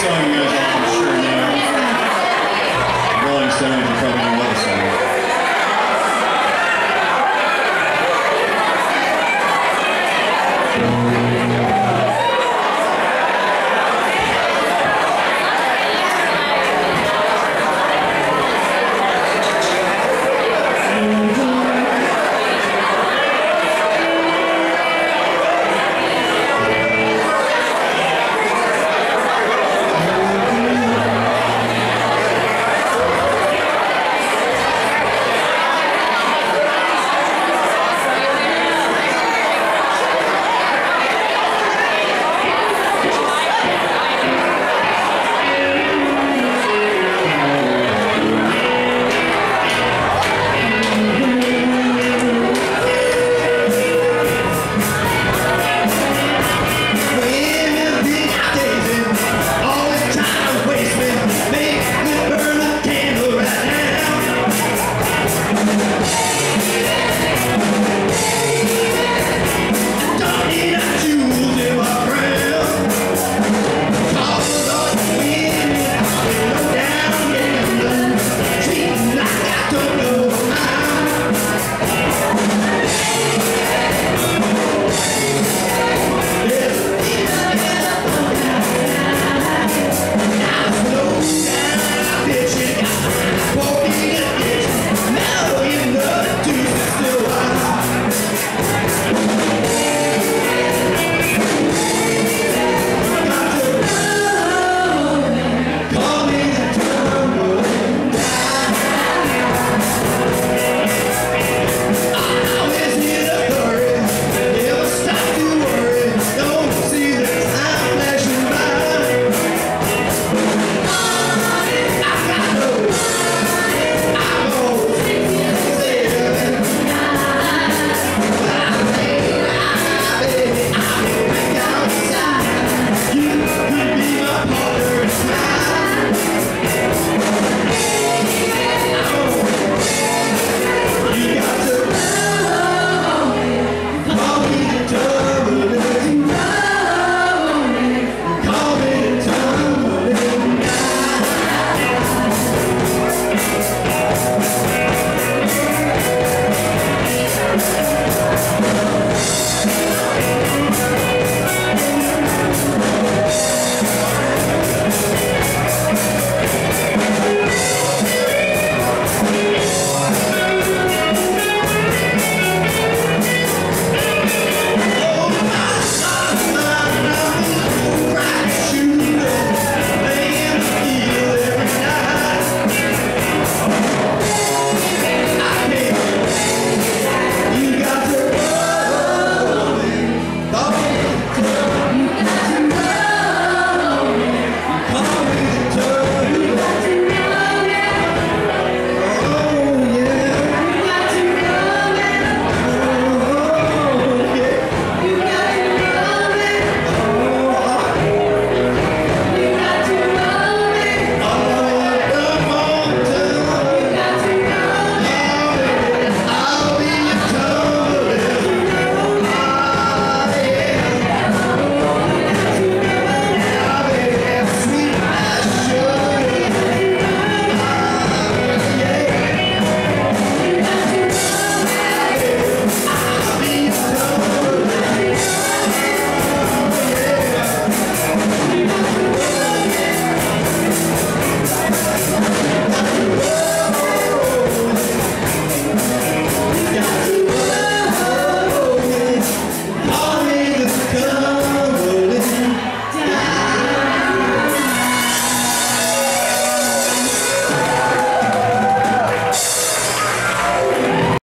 song you guys all, I'm sure, know. Rolling Stones.